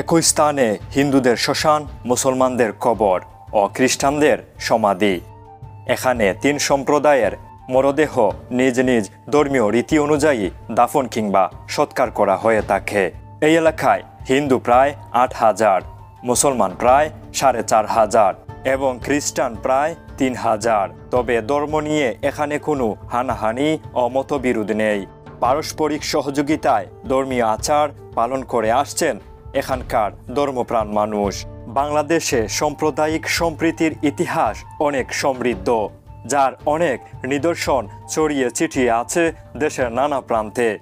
একই স্থানে হিন্দুদের শ্মশান, মুসলমানদের কবর ও খ্রিস্টানদের সমাধি। এখানে তিন সম্প্রদায়ের মরদেহ নিজ নিজ ধর্মীয় রীতি অনুযায়ী দাফন কিংবা সৎকার করা হয়ে থাকে। এই এলাকায় হিন্দু প্রায় আট হাজার, মুসলমান প্রায় সাড়ে চার হাজার এবং খ্রিস্টান প্রায় তিন হাজার। তবে ধর্ম নিয়ে এখানে কোনো হানাহানি ও মতবিরোধ নেই। পারস্পরিক সহযোগিতায় ধর্মীয় আচার পালন করে আসছেন এখানকার ধর্মপ্রাণ মানুষ। বাংলাদেশে সাম্প্রদায়িক সম্প্রীতির ইতিহাস অনেক সমৃদ্ধ, যার অনেক নিদর্শন ছড়িয়ে ছিটিয়ে আছে দেশের নানা প্রান্তে।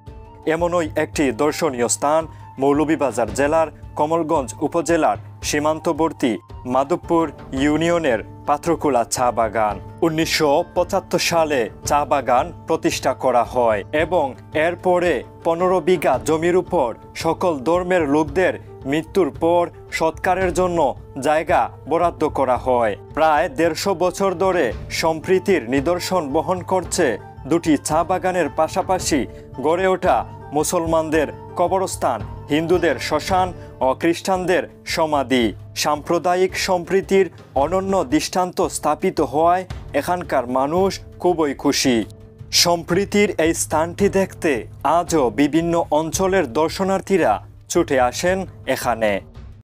এমনই একটি দর্শনীয় স্থান মৌলভীবাজার জেলার কমলগঞ্জ উপজেলার সীমান্তবর্তী মাধবপুর ইউনিয়নের পাত্রকুলা চা বাগান। উনিশশো পঁচাত্তর সালে চা বাগান প্রতিষ্ঠা করা হয় এবং এরপরে পনেরো বিঘা জমির উপর সকল ধর্মের লোকদের মৃত্যুর পর সৎকারের জন্য জায়গা বরাদ্দ করা হয়। প্রায় দেড়শো বছর ধরে সম্প্রীতির নিদর্শন বহন করছে দুটি চা বাগানের পাশাপাশি গড়ে ওঠা মুসলমানদের কবরস্থান, হিন্দুদের শ্মশান ও খ্রিস্টানদের সমাধি, সাম্প্রদায়িক সম্প্রীতির অনন্য দৃষ্টান্ত স্থাপিত হওয়ায় এখানকার মানুষ খুবই খুশি। সম্প্রীতির এই স্থানটি দেখতে আজও বিভিন্ন অঞ্চলের দর্শনার্থীরা ছুটে আসেন এখানে।